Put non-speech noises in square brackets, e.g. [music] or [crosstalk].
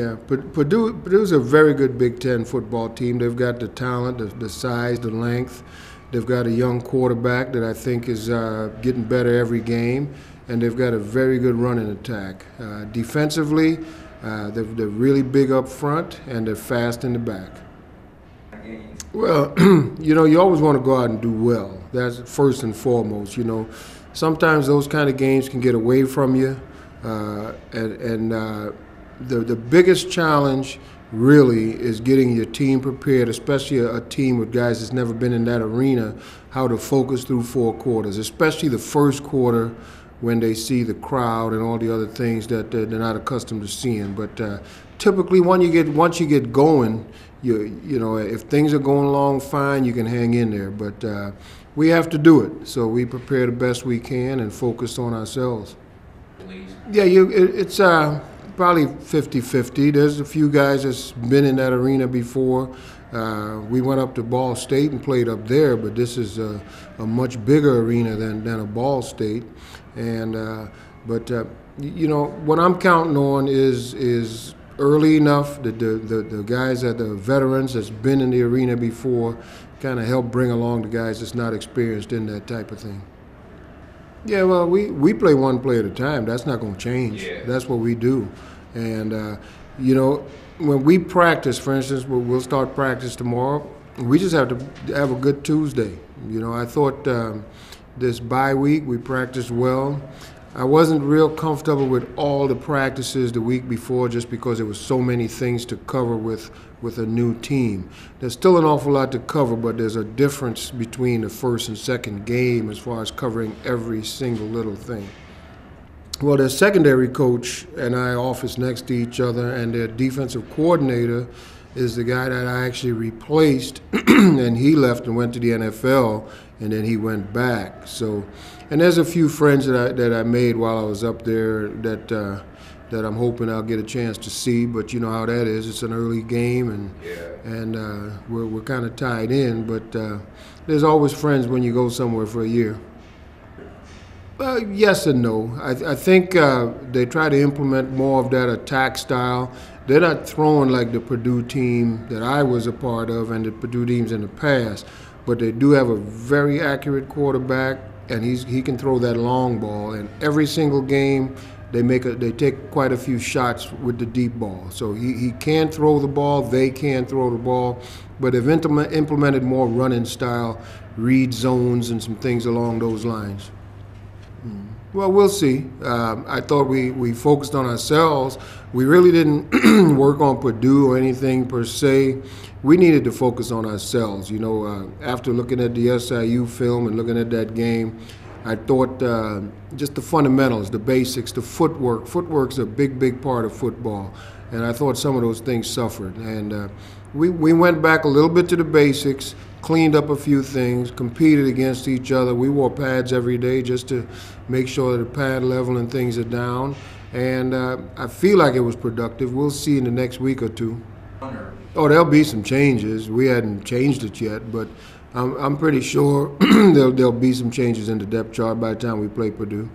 Yeah, Purdue, Purdue's a very good Big Ten football team. They've got the talent, the, the size, the length. They've got a young quarterback that I think is uh, getting better every game, and they've got a very good running attack. Uh, defensively, uh, they're, they're really big up front, and they're fast in the back. Well, [clears throat] you know, you always want to go out and do well. That's first and foremost. You know, sometimes those kind of games can get away from you, uh, and, and uh, the the biggest challenge really is getting your team prepared, especially a, a team with guys that's never been in that arena, how to focus through four quarters, especially the first quarter when they see the crowd and all the other things that uh, they're not accustomed to seeing. But uh, typically, when you get once you get going, you you know if things are going along fine, you can hang in there. But uh, we have to do it, so we prepare the best we can and focus on ourselves. Yeah, you it, it's uh, probably 50-50. There's a few guys that's been in that arena before. Uh, we went up to Ball State and played up there, but this is a, a much bigger arena than, than a Ball State. And uh, but uh, you know what I'm counting on is is early enough that the, the, the guys that the veterans that's been in the arena before kind of help bring along the guys that's not experienced in that type of thing. Yeah, well, we, we play one play at a time. That's not going to change. Yeah. That's what we do. And, uh, you know, when we practice, for instance, we'll, we'll start practice tomorrow, we just have to have a good Tuesday. You know, I thought um, this bye week we practiced well. I wasn't real comfortable with all the practices the week before just because there was so many things to cover with with a new team. There's still an awful lot to cover, but there's a difference between the first and second game as far as covering every single little thing. Well, their secondary coach and I office next to each other, and their defensive coordinator is the guy that I actually replaced, [clears throat] and he left and went to the NFL, and then he went back. So, and there's a few friends that I that I made while I was up there that uh, that I'm hoping I'll get a chance to see. But you know how that is; it's an early game, and Yeah. and uh, we're we're kind of tied in. But uh, there's always friends when you go somewhere for a year. Uh, yes and no. I, I think uh, they try to implement more of that attack style. They're not throwing like the Purdue team that I was a part of and the Purdue teams in the past, but they do have a very accurate quarterback, and he's he can throw that long ball. And every single game, they make a they take quite a few shots with the deep ball. So he, he can throw the ball. They can throw the ball, but they've implement, implemented more running style, read zones, and some things along those lines. Well, we'll see. Um, I thought we, we focused on ourselves. We really didn't [clears throat] work on Purdue or anything per se. We needed to focus on ourselves. You know, uh, after looking at the SIU film and looking at that game, I thought uh, just the fundamentals, the basics, the footwork. Footwork's a big, big part of football, and I thought some of those things suffered. And uh, we we went back a little bit to the basics, cleaned up a few things, competed against each other. We wore pads every day just to make sure that the pad level and things are down. And uh, I feel like it was productive. We'll see in the next week or two. Oh, there'll be some changes. We hadn't changed it yet, but I'm, I'm pretty sure [clears throat] there'll, there'll be some changes in the depth chart by the time we play Purdue.